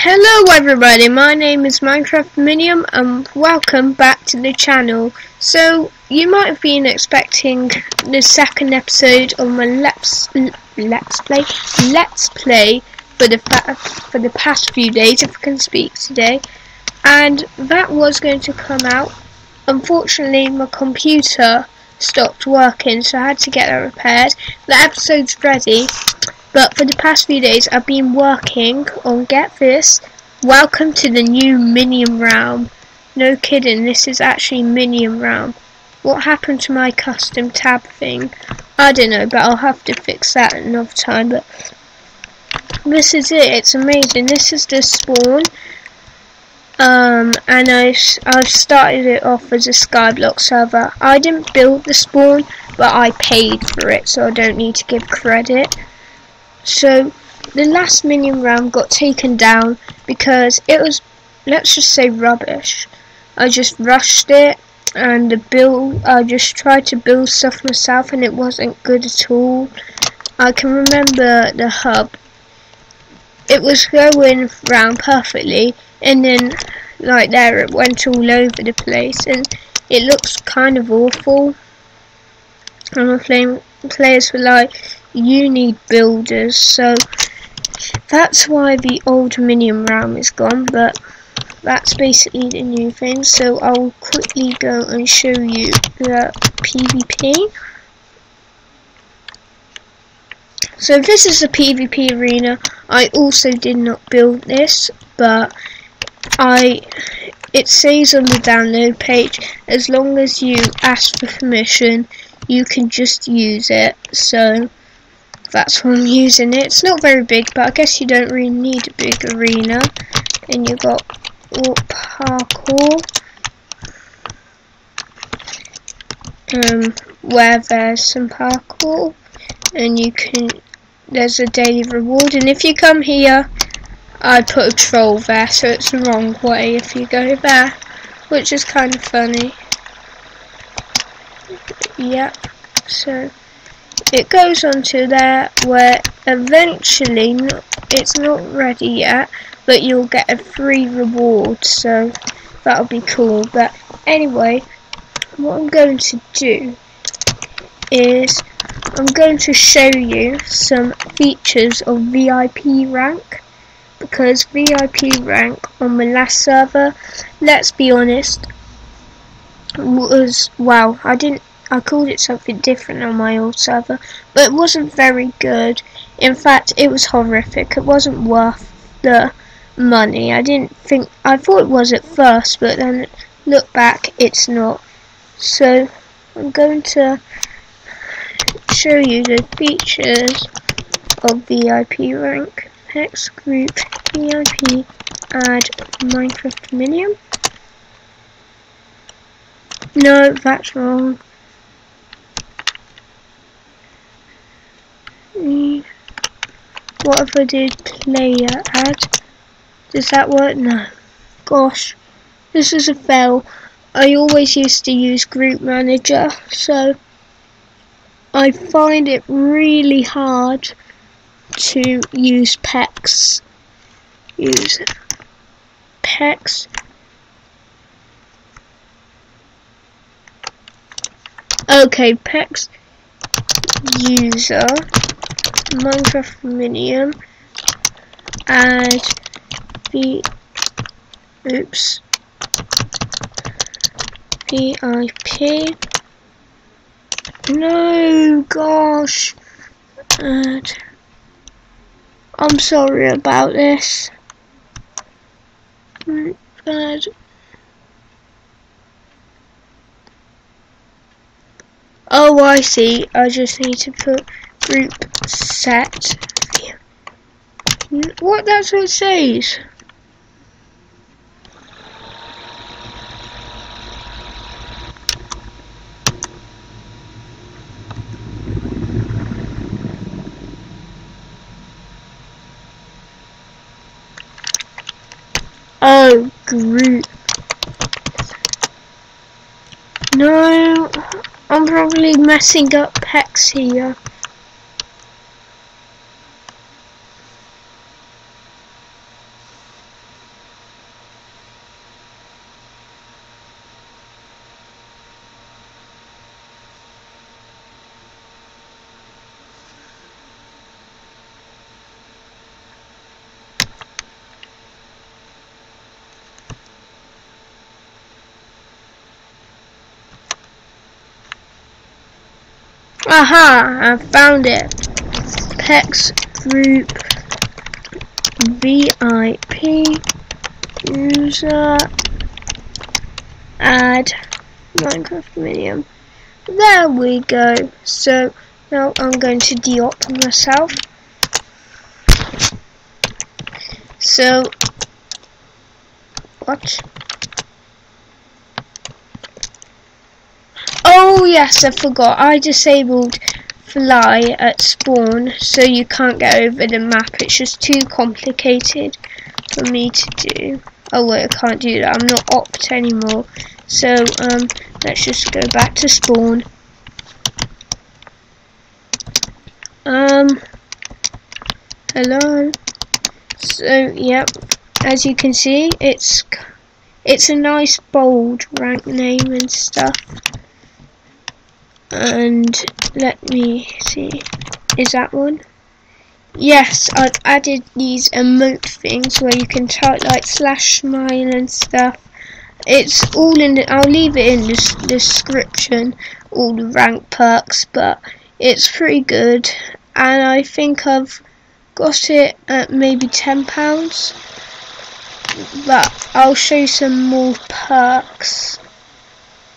Hello everybody, my name is Minecraft Minium and welcome back to the channel. So, you might have been expecting the second episode of my Let's, let's Play Let's Play for the, for the past few days, if I can speak today. And that was going to come out. Unfortunately, my computer stopped working, so I had to get that repaired. The episode's ready, but for the past few days I've been working on, get this, welcome to the new Minium Realm. No kidding, this is actually Minium Realm. What happened to my custom tab thing? I don't know, but I'll have to fix that another time. But this is it, it's amazing. This is the spawn. Um, and I've, I've started it off as a Skyblock server. I didn't build the spawn, but I paid for it, so I don't need to give credit. So the last Minium Realm got taken down because it was, let's just say, rubbish. I just rushed it and the build, I just tried to build stuff myself and it wasn't good at all. I can remember the hub. It was going round perfectly and then like there it went all over the place and it looks kind of awful. And my flame players were like, you need builders, so that's why the old Minium realm is gone, but that's basically the new thing. So I'll quickly go and show you the PvP. So this is the PvP arena. I also did not build this, but I it says on the download page as long as you ask for permission you can just use it so that's why I'm using it. It's not very big, but I guess you don't really need a big arena. And you've got parkour. Um, where there's some parkour. And you can, there's a daily reward. And if you come here, I put a troll there, so it's the wrong way if you go there. Which is kind of funny. Yep, so it goes on to there where eventually it's not ready yet but you'll get a free reward so that'll be cool. But anyway what I'm going to do is I'm going to show you some features of VIP rank because VIP rank on the last server let's be honest was wow I didn't I called it something different on my old server, but it wasn't very good. In fact, it was horrific. It wasn't worth the money. I didn't think, I thought it was at first, but then look back, it's not. So, I'm going to show you the features of VIP rank. PEX group VIP add Minecraft Minium. No, that's wrong. What if I did player uh, add? Does that work? No. Gosh, this is a fail. I always used to use group manager, so I find it really hard to use PEX. Use PEX. Okay, PEX user Minecraft add the oops VIP no gosh. Add I'm sorry about this. Add Oh, I see. I just need to put group set. What? That's what it says. Oh, group. No, I'm probably messing up PEX here. Aha! I found it. Pex group VIP user add Minecraft Minium. There we go. So now I'm going to deop myself. So what? Oh yes, I forgot. I disabled fly at spawn so you can't get over the map. It's just too complicated for me to do. Oh wait, I can't do that. I'm not opped anymore. So um, let's just go back to spawn. Um, hello. So yep, as you can see, it's it's a nice bold rank name and stuff. And let me see, is that one? Yes, I've added these emote things where you can type like slash smile and stuff. It's all in the, I'll leave it in the description, all the rank perks, but it's pretty good. And I think I've got it at maybe £10. But I'll show you some more perks.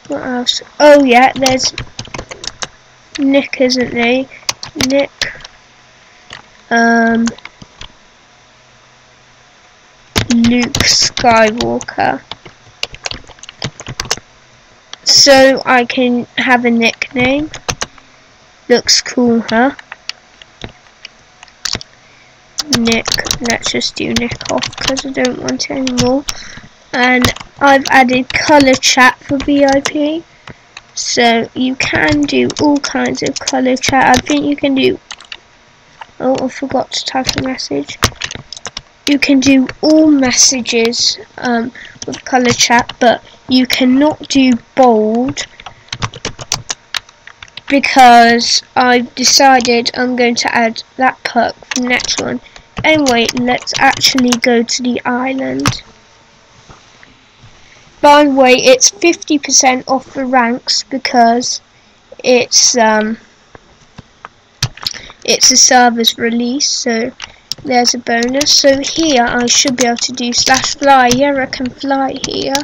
What else? Oh yeah, there's Nick, isn't he? Nick. Um, Luke Skywalker. So I can have a nickname. Looks cool, huh? Nick. Let's just do Nick off because I don't want it anymore. And I've added colour chat for VIP. So you can do all kinds of colour chat. I think you can do Oh, I forgot to type a message. You can do all messages um, with colour chat, but you cannot do bold because I've decided I'm going to add that perk for the next one. Anyway, let's actually go to the island. By the way, it's 50% off the ranks because it's um, it's a server's release, so there's a bonus. So here I should be able to do slash fly. Yeah, I can fly here.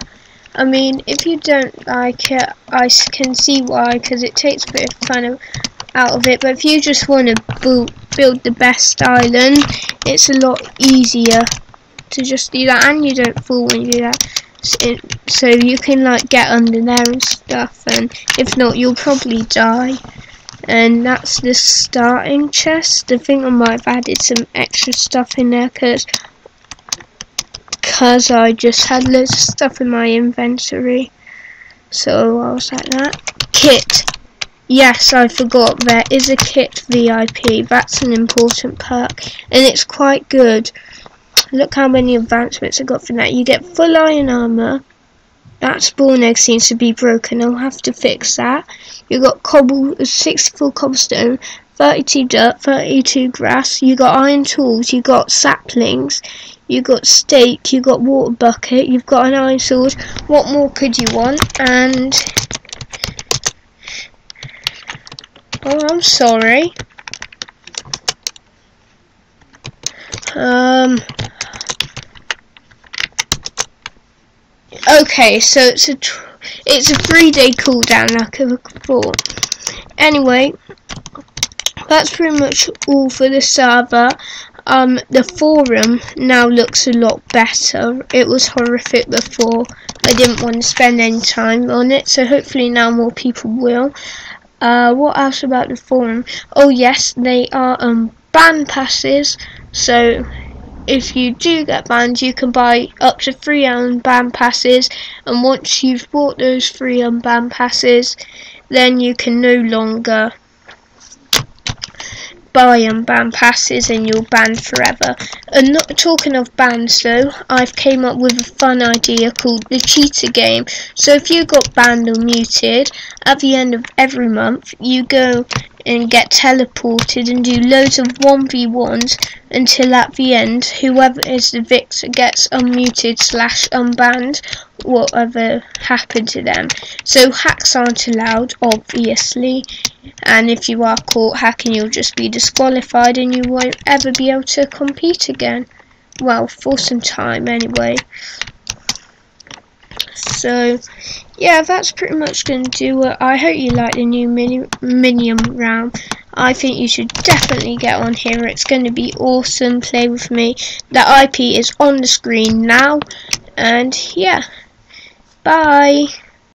I mean, if you don't like it, I can see why, because it takes a bit of kind of out of it. But if you just want to build, build the best island, it's a lot easier to just do that, and you don't fall when you do that so you can like get under there and stuff and if not you'll probably die. And that's the starting chest. I think I might have added some extra stuff in there because cause I just had loads of stuff in my inventory. So I was like that kit. Yes I forgot. There is a kit VIP that's an important perk. And it's quite good Look how many advancements I got from that. You get full iron armor. That spawn egg seems to be broken. I'll have to fix that. You got cobble, 64 cobblestone, 32 dirt, 32 grass. You got iron tools. You got saplings. You got steak. You got water bucket. You've got an iron sword. What more could you want? And oh, I'm sorry. Um. Okay, so it's a it's a three day cooldown like I thought. Anyway, that's pretty much all for the server. Um, the forum now looks a lot better. It was horrific before. I didn't want to spend any time on it, so hopefully now more people will. Uh, what else about the forum? Oh yes, they are um ban passes. So if you do get banned, you can buy up to three unbanned passes, and once you've bought those three unbanned passes, then you can no longer buy unbanned passes and you're banned forever. And not talking of bans though, I've came up with a fun idea called the cheater game. So if you got banned or muted, at the end of every month, you go and get teleported and do loads of 1v1s until at the end whoever is the victor gets unmuted slash unbanned whatever happened to them. So hacks aren't allowed obviously and if you are caught hacking you'll just be disqualified and you won't ever be able to compete again well for some time anyway so yeah that's pretty much going to do it I hope you like the new mini Minium Realm I think you should definitely get on here. It's going to be awesome. Play with me. The IP is on the screen now. And yeah. Bye